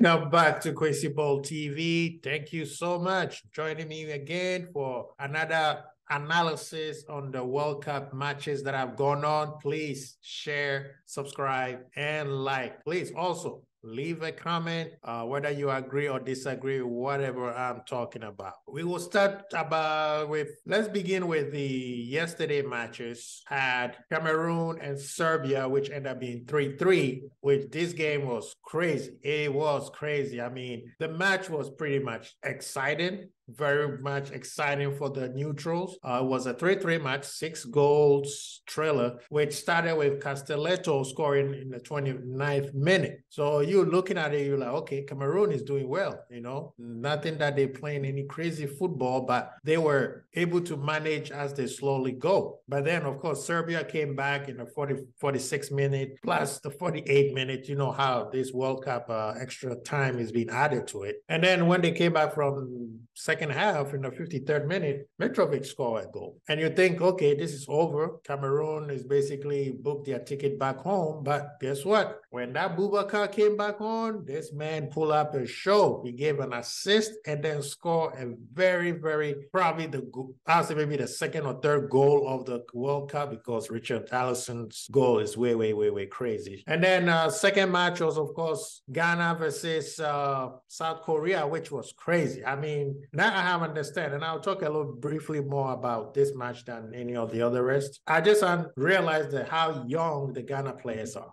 Welcome back to KwasiBOLD TV. Thank you so much joining me again for another analysis on the World Cup matches that have gone on. Please share, subscribe, and like. Please also leave a comment uh, whether you agree or disagree whatever i'm talking about. We will start about with let's begin with the yesterday matches had cameroon and serbia which ended up being 3-3 which this game was crazy. It was crazy. I mean the match was pretty much exciting very much exciting for the neutrals. Uh, it was a 3 3 match, six goals trailer, which started with Castelletto scoring in the 29th minute. So you're looking at it, you're like, okay, Cameroon is doing well. You know, nothing that they're playing any crazy football, but they were able to manage as they slowly go. But then, of course, Serbia came back in the 40, 46 minute plus the 48 minute. You know how this World Cup uh, extra time is being added to it. And then when they came back from second second half, in the 53rd minute, Mitrovic scored a goal. And you think, okay, this is over. Cameroon is basically booked their ticket back home. But guess what? When that Aboubakar came back on, this man pulled up a show. He gave an assist and then scored a very, very probably the I'll say maybe the second or third goal of the World Cup because Richarlison's goal is way, way, way, way crazy. And then uh, second match was of course Ghana versus uh, South Korea, which was crazy. I mean, I have understand, and I'll talk a little briefly more about this match than any of the other rest. I just realized that how young the Ghana players are.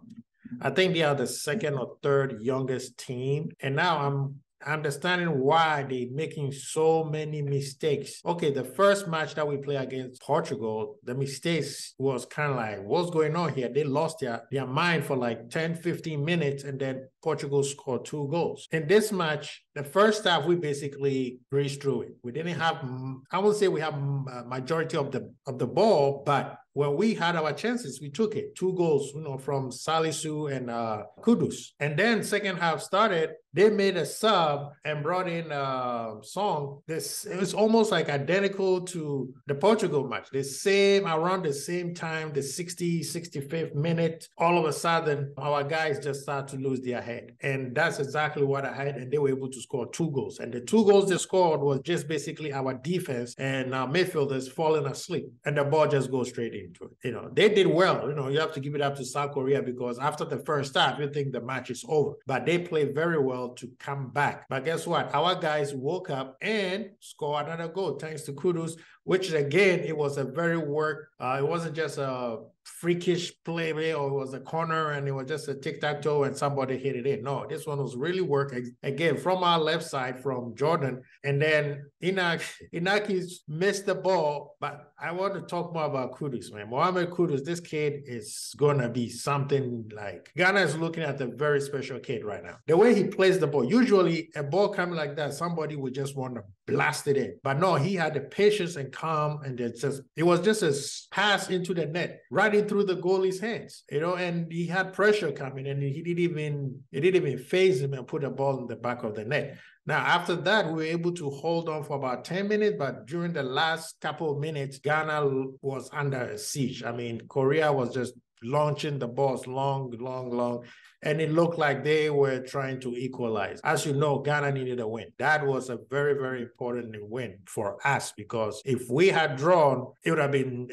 I think they are the second or third youngest team. And now I'm understanding why they're making so many mistakes. Okay, the first match that we play against Portugal, the mistakes was kind of like, what's going on here? They lost their, their mind for like 10, 15 minutes, and then Portugal scored two goals. In this match, the first half, we basically breezed through it. We didn't have, I would say we have uh, majority of the of the ball, but when we had our chances, we took it. Two goals, you know, from Salisu and uh, Kudus. And then second half started, they made a sub and brought in a uh, song. This it was almost like identical to the Portugal match. The same around the same time, the 60, 65th minute. All of a sudden, our guys just start to lose their head, and that's exactly what I had. And they were able to score two goals. And the two goals they scored was just basically our defense and our midfielders falling asleep, and the ball just goes straight into You know, they did well. You know, you have to give it up to South Korea because after the first half, you think the match is over, but they played very well to come back. But guess what? Our guys woke up and scored another goal thanks to Kudus, which again, it was a very work. Uh, it wasn't just a freakish play or it was a corner and it was just a tic-tac-toe and somebody hit it in. No, this one was really work again from our left side from Jordan. And then Inak Inaki's missed the ball. But I want to talk more about Kudus, man. Mohamed Kudus, this kid is gonna be something like Ghana is looking at a very special kid right now. The way he plays the ball, usually a ball coming like that, somebody would just want to blast it in. But no, he had the patience and calm, and it just it was just a pass into the net, right in through the goalie's hands, you know, and he had pressure coming and he didn't even it didn't even phase him and put the ball in the back of the net. Now, after that, we were able to hold on for about 10 minutes, but during the last couple of minutes, Ghana was under a siege. I mean, Korea was just launching the balls long, long, long. And it looked like they were trying to equalize. As you know, Ghana needed a win. That was a very, very important win for us because if we had drawn, it would have been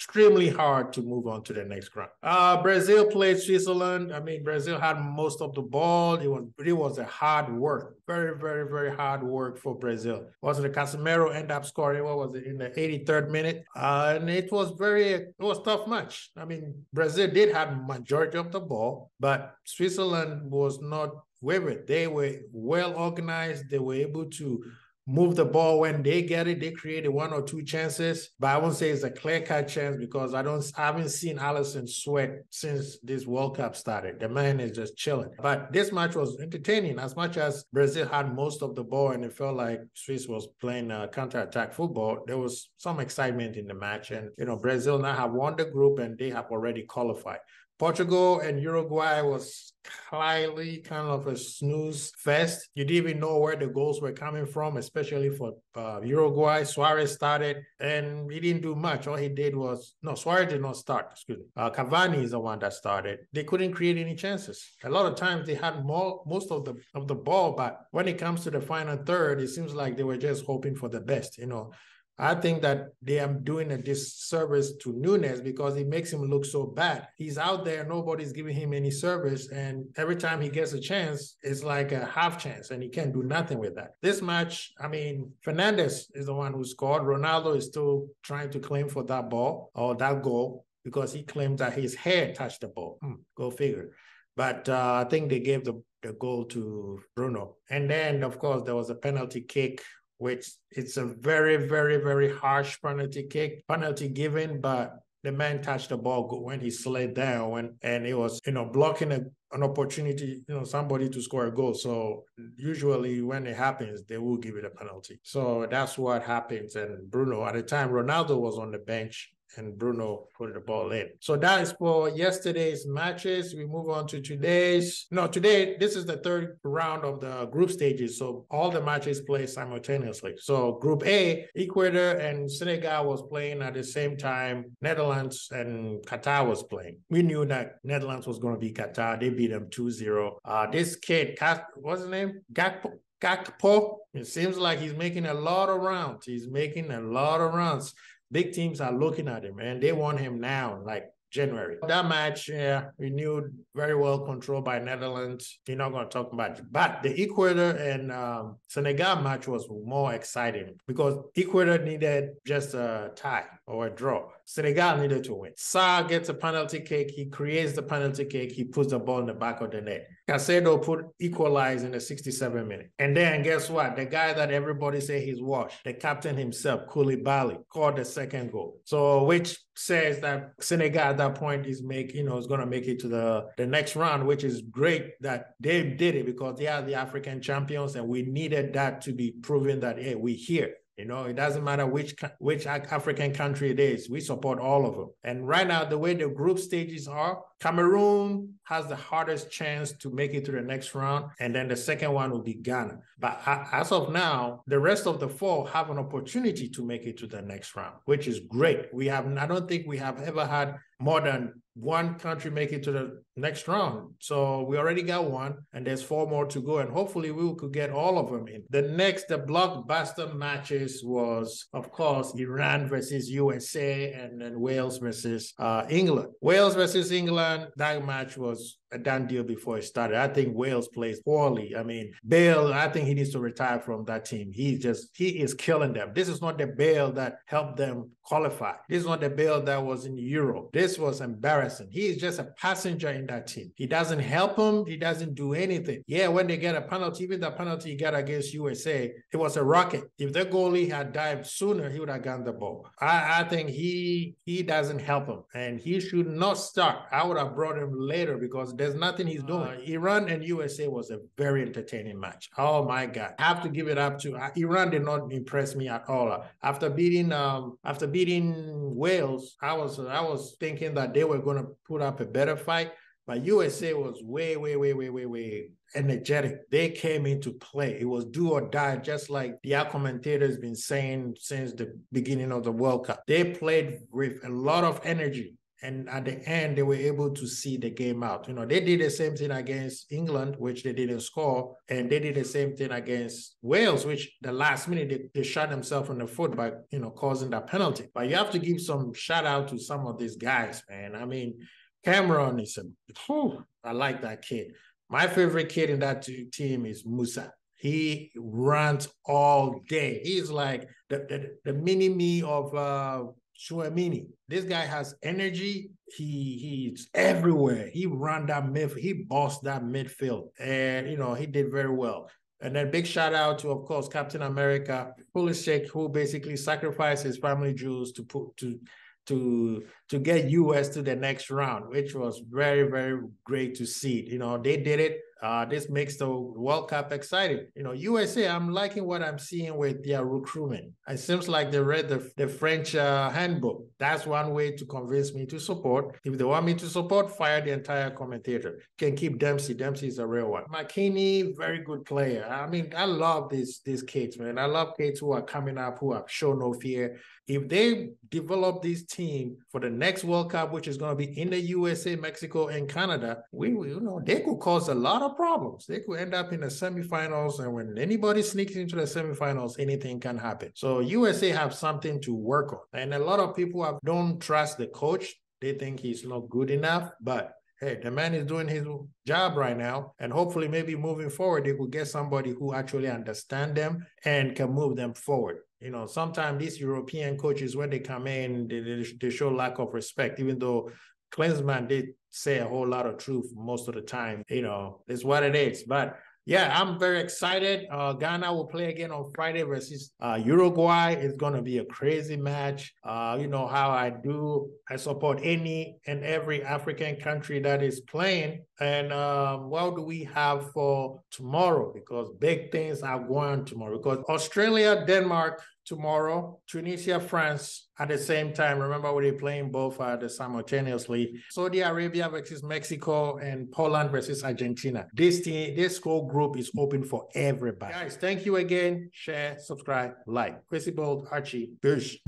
extremely hard to move on to the next round. Uh, Brazil played Switzerland. I mean, Brazil had most of the ball. It was it was a hard work, very, very, very hard work for Brazil. Was it Casemiro end up scoring? What was it in the 83rd minute? Uh, and it was very it was tough match. I mean, Brazil did have majority of the ball, but Switzerland was not with They were well organized. They were able to move the ball when they get it. They created one or two chances, but I won't say it's a clear cut chance because I don't I haven't seen Alisson sweat since this World Cup started. The man is just chilling. But this match was entertaining as much as Brazil had most of the ball and it felt like Swiss was playing uh, counter attack football. There was some excitement in the match, and you know Brazil now have won the group and they have already qualified. Portugal and Uruguay was highly kind of a snooze fest. You didn't even know where the goals were coming from, especially for uh, Uruguay. Suarez started and he didn't do much. All he did was no, Suarez did not start. Excuse me. Uh, Cavani is the one that started. They couldn't create any chances. A lot of times they had more most of the of the ball, but when it comes to the final third, it seems like they were just hoping for the best. You know, I think that they are doing a disservice to Nunez because it makes him look so bad. He's out there, nobody's giving him any service, and every time he gets a chance, it's like a half chance, and he can't do nothing with that. This match, I mean, Fernandes is the one who scored. Ronaldo is still trying to claim for that ball or that goal because he claimed that his hair touched the ball. Hmm, go figure. But uh, I think they gave the, the goal to Bruno. And then, of course, there was a penalty kick which it's a very, very, very harsh penalty kick, penalty given, but the man touched the ball when he slid down when and it was you know blocking a, an opportunity you know somebody to score a goal. So usually when it happens they will give it a penalty. So that's what happens. And bruno at the time ronaldo was on the bench and Bruno put the ball in. So that is for yesterday's matches. We move on to today's. No, today, this is the third round of the group stages. So all the matches play simultaneously. So Group A, Ecuador and Senegal was playing at the same time. Netherlands and Qatar was playing. We knew that Netherlands was going to be Qatar. They beat them 2 0. Uh, this kid, what's his name? Gakpo. Gakpo. It seems like he's making a lot of rounds. He's making a lot of runs big teams are looking at him and they want him now. Like January. That match, yeah, renewed very well controlled by Netherlands. You're not going to talk much. But the Ecuador and um, Senegal match was more exciting because Ecuador needed just a tie or a draw. Senegal needed to win. Sarr gets a penalty kick. He creates the penalty kick. He puts the ball in the back of the net. Caicedo put equalize in the 67 minute. And then guess what? The guy that everybody say he's washed, the captain himself, Koulibaly, called the second goal. So which says that Senegal at that point is make, you know, is gonna make it to the, the next round, which is great that they did it because they are the African champions and we needed that to be proven that hey, we here. You know, it doesn't matter which which African country it is. We support all of them. And right now, the way the group stages are, Cameroon has the hardest chance to make it to the next round, and then the second one will be Ghana. But as of now, the rest of the four have an opportunity to make it to the next round, which is great. We have, I don't think we have ever had more than one country make it to the next round. So we already got one, and there's four more to go, and hopefully we could get all of them in. The next, the blockbuster matches was, of course, Iran versus USA, and then Wales versus uh, England. Wales versus England, that match was a done deal before it started. I think Wales plays poorly. I mean, Bale, I think he needs to retire from that team. He's just, he is killing them. This is not the Bale that helped them qualify. This is not the Bale that was in Europe. This was embarrassing. He is just a passenger in that team. He doesn't help them. He doesn't do anything. Yeah, when they get a penalty, even the penalty he got against USA, it was a rocket. If the goalie had dived sooner, he would have gotten the ball. I, I think he he doesn't help him, and he should not start. I would have brought him later because there's nothing he's doing. Uh, Iran and USA was a very entertaining match. Oh my God. I have to give it up to uh, Iran did not impress me at all. After beating um after beating Wales, I was I was thinking that they were gonna put up a better fight. But USA was way, way, way, way, way, way energetic. They came into play. It was do or die, just like the commentators been saying since the beginning of the World Cup. They played with a lot of energy and at the end they were able to see the game out. You know they did the same thing against england which they didn't score. And they did the same thing against wales which the last minute they, they shot themselves in the foot by you know causing that penalty. But you have to give some shout out to some of these guys man. I mean cameron is a whew, i like that kid. My favorite kid in that team is Musah. He runs all day. He's like the, the, the mini me of uh, Tchouaméni. This guy has energy. He he's everywhere. He ran that midfield. He bossed that midfield, and you know he did very well. And then big shout out to, of course, Captain America, Pulisic, who basically sacrificed his family jewels to put to to to get US to the next round, which was very very great to see. You know they did it Uh, this makes the World Cup exciting. You know, USA, I'm liking what I'm seeing with their recruitment. It seems like they read the, the French uh, handbook. That's one way to convince me to support. If they want me to support, fire the entire commentator. Can keep Dempsey. Dempsey is a real one. McKennie, very good player. I mean, I love these these kids, man. I love kids who are coming up who have shown no fear if they develop this team for the next World Cup, which is going to be in the USA, Mexico, and Canada, we, we, you know they could cause a lot of problems. They could end up in the semifinals, and when anybody sneaks into the semifinals, anything can happen. So USA have something to work on, and a lot of people have, don't trust the coach. They think he's not good enough, but hey, the man is doing his job right now. And hopefully, maybe moving forward, they could get somebody who actually understand them and can move them forward. You know, sometimes these European coaches, when they come in, they, they show lack of respect, even though Klinsmann did say a whole lot of truth most of the time. You know, it's what it is. But yeah, I'm very excited. Uh, Ghana will play again on Friday versus uh, Uruguay. It's going to be a crazy match. Uh, you know how I do. I support any and every African country that is playing. And um, what do we have for tomorrow? Because big things are going tomorrow. Because Australia, Denmark, tomorrow. Tunisia, France at the same time. Remember, we're playing both uh, simultaneously. Saudi Arabia versus Mexico and Poland versus Argentina. This team, this whole group is open for everybody. Guys, thank you again. Share, subscribe, like. KwasiBOLD, Archie, Bush.